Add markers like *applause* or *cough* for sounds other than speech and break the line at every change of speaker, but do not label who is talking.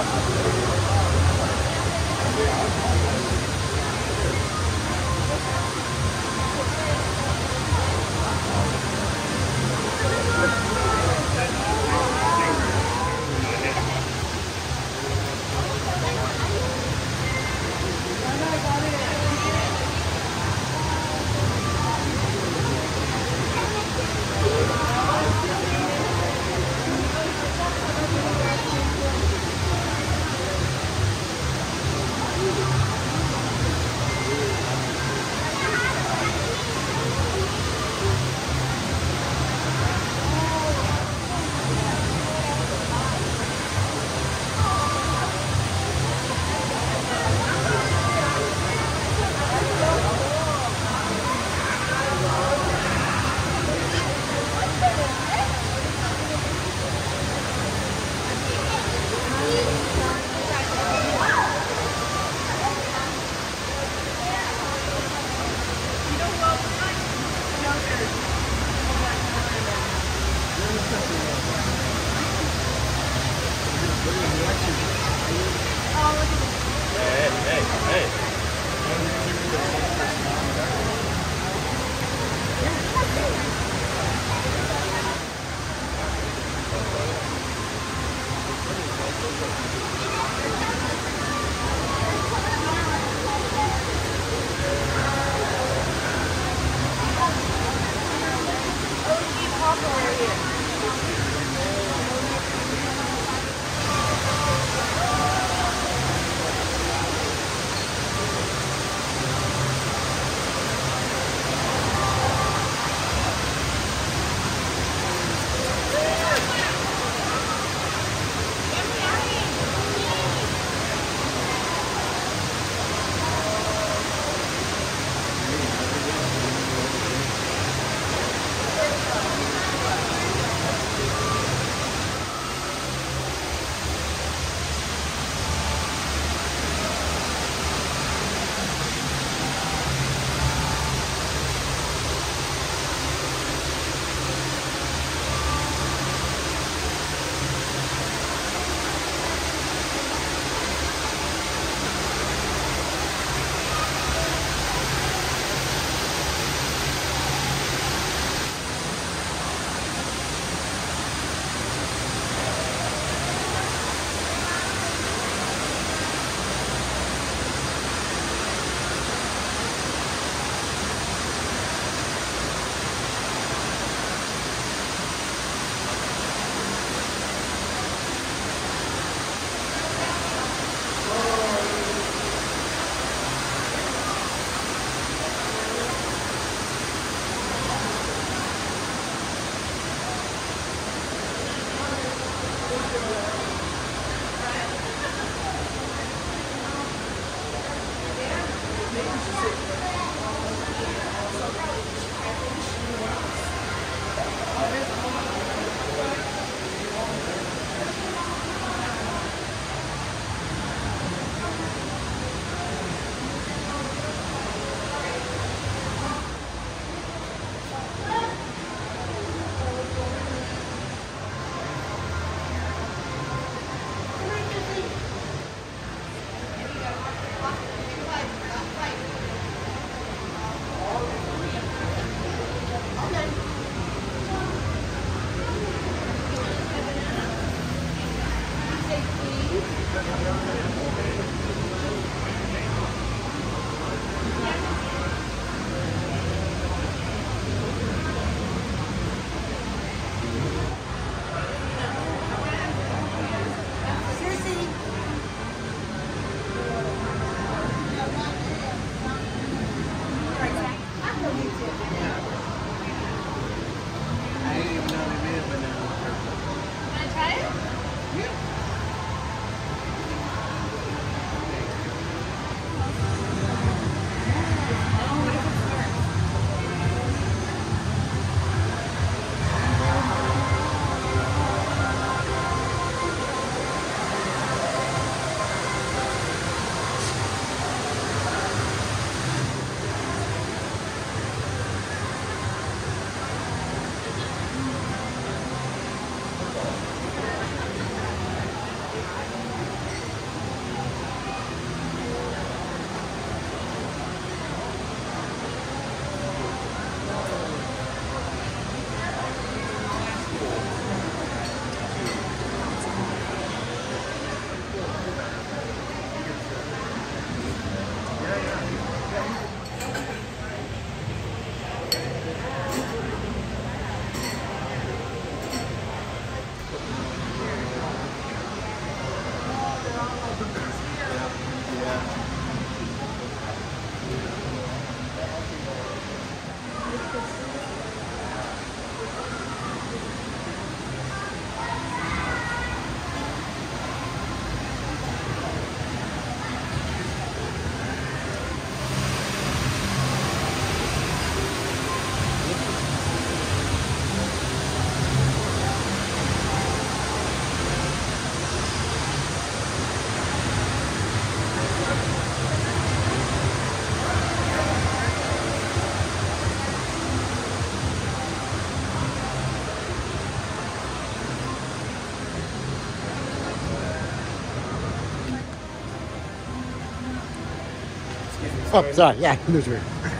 เ Oh, sorry. Yeah, *laughs* newsreader.